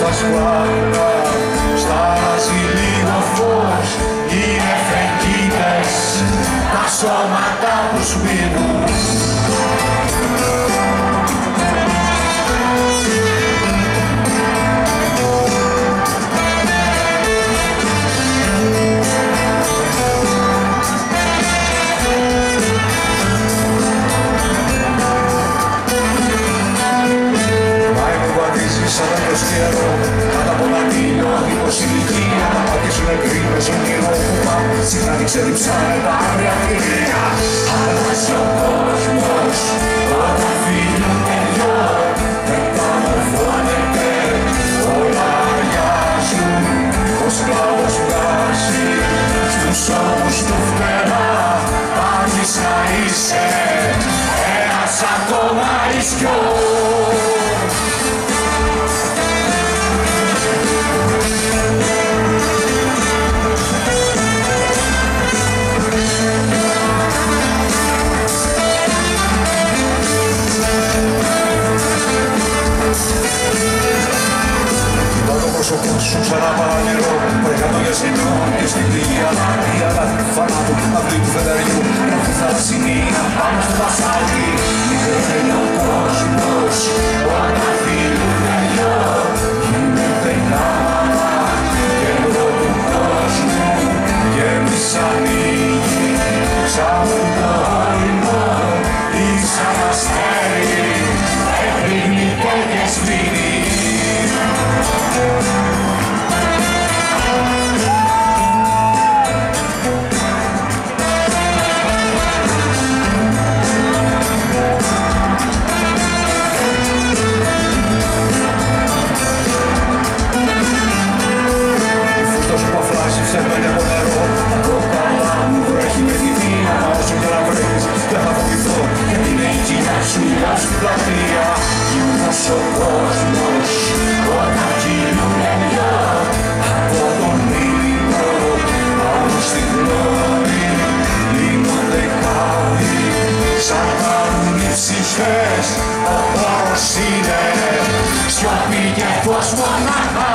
Sasquatch. σαν το σκερό Κάτω από ένα τίλιο, δίχως ηλικία. Να σου κρύβες, όνειρο που πάμε. Συχνά την τα άγρια φιλία Άλλος ο κόσμος, όταν φύγουν δυο Μεταμορφώνεται, όλα αργιάζουν Ο σκλάβος βγάζει, στους ώμους του φτερά. Πάντης να είσαι, ένας ακόμα και στην και στην πλοία Η αγάπη του θανάτου, αυλή του φεδεριού Γράφει θαλασσινία πάνω στο ο κόσμος, ο αγαθήλου μελιό Γίνεται κάμα, κέντρο του κόσμου Και εμείς ανοίγει σαν το η Ήσαν αστέρι, έπριμνη και σβήνει ψυχές ο πόρος είναι σιωπή και φως μονάχα